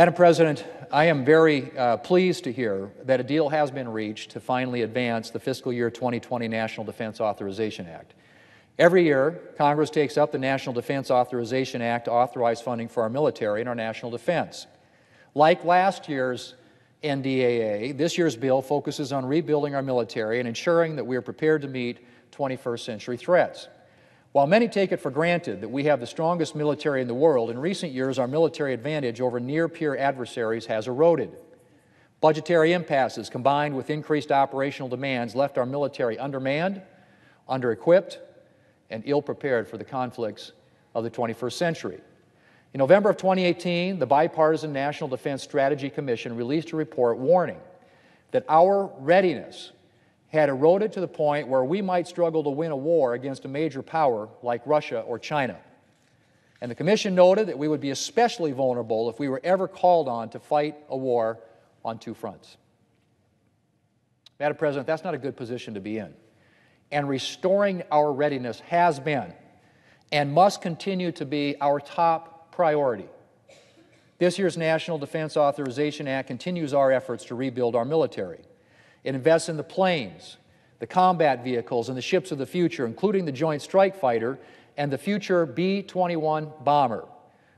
Madam President, I am very uh, pleased to hear that a deal has been reached to finally advance the fiscal year 2020 National Defense Authorization Act. Every year, Congress takes up the National Defense Authorization Act to authorize funding for our military and our national defense. Like last year's NDAA, this year's bill focuses on rebuilding our military and ensuring that we are prepared to meet 21st century threats. While many take it for granted that we have the strongest military in the world, in recent years our military advantage over near peer adversaries has eroded. Budgetary impasses combined with increased operational demands left our military undermanned, under-equipped, and ill-prepared for the conflicts of the 21st century. In November of 2018, the Bipartisan National Defense Strategy Commission released a report warning that our readiness had eroded to the point where we might struggle to win a war against a major power like Russia or China. And the Commission noted that we would be especially vulnerable if we were ever called on to fight a war on two fronts. Madam President, that's not a good position to be in. And restoring our readiness has been and must continue to be our top priority. This year's National Defense Authorization Act continues our efforts to rebuild our military. It invests in the planes, the combat vehicles, and the ships of the future, including the Joint Strike Fighter and the future B 21 bomber,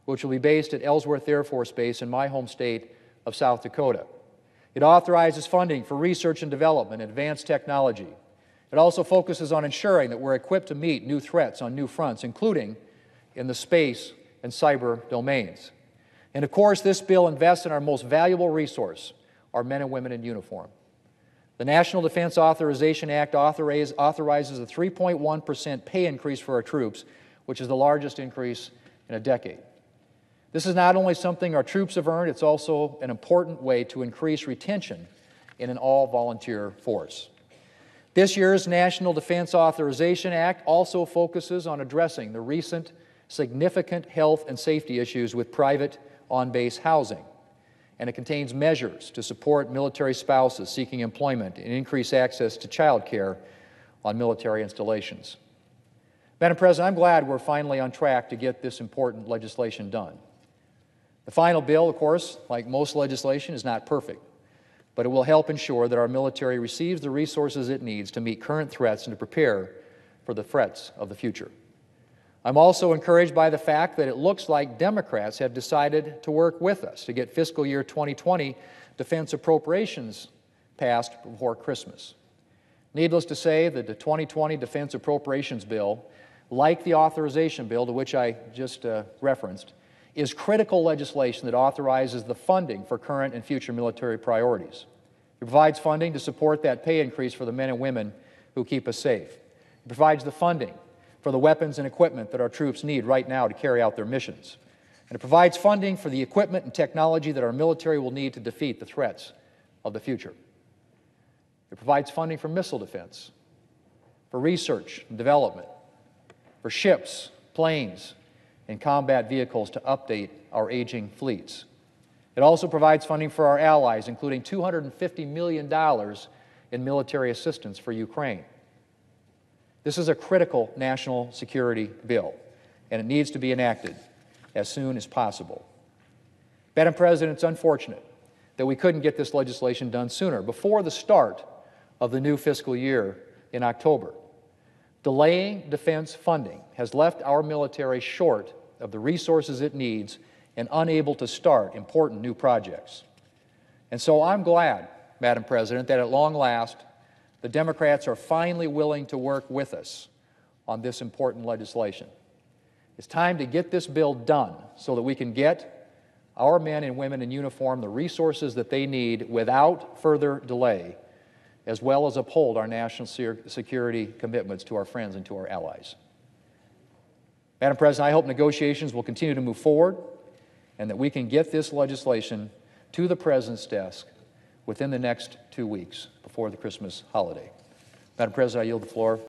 which will be based at Ellsworth Air Force Base in my home state of South Dakota. It authorizes funding for research and development and advanced technology. It also focuses on ensuring that we're equipped to meet new threats on new fronts, including in the space and cyber domains. And of course, this bill invests in our most valuable resource, our men and women in uniform. The National Defense Authorization Act authorizes a 3.1% pay increase for our troops, which is the largest increase in a decade. This is not only something our troops have earned, it's also an important way to increase retention in an all volunteer force. This year's National Defense Authorization Act also focuses on addressing the recent significant health and safety issues with private on base housing and it contains measures to support military spouses seeking employment and increase access to child care on military installations. Madam President, I'm glad we're finally on track to get this important legislation done. The final bill, of course, like most legislation, is not perfect, but it will help ensure that our military receives the resources it needs to meet current threats and to prepare for the threats of the future. I'm also encouraged by the fact that it looks like Democrats have decided to work with us to get fiscal year 2020 defense appropriations passed before Christmas. Needless to say that the 2020 defense appropriations bill, like the authorization bill to which I just uh, referenced, is critical legislation that authorizes the funding for current and future military priorities. It provides funding to support that pay increase for the men and women who keep us safe. It provides the funding for the weapons and equipment that our troops need right now to carry out their missions. And it provides funding for the equipment and technology that our military will need to defeat the threats of the future. It provides funding for missile defense, for research and development, for ships, planes, and combat vehicles to update our aging fleets. It also provides funding for our allies, including $250 million in military assistance for Ukraine. This is a critical national security bill, and it needs to be enacted as soon as possible. Madam President, it's unfortunate that we couldn't get this legislation done sooner, before the start of the new fiscal year in October. Delaying defense funding has left our military short of the resources it needs and unable to start important new projects. And so I'm glad, Madam President, that at long last, the Democrats are finally willing to work with us on this important legislation. It's time to get this bill done so that we can get our men and women in uniform the resources that they need without further delay, as well as uphold our national security commitments to our friends and to our allies. Madam President, I hope negotiations will continue to move forward and that we can get this legislation to the President's desk within the next two weeks before the Christmas holiday. Madam President, I yield the floor.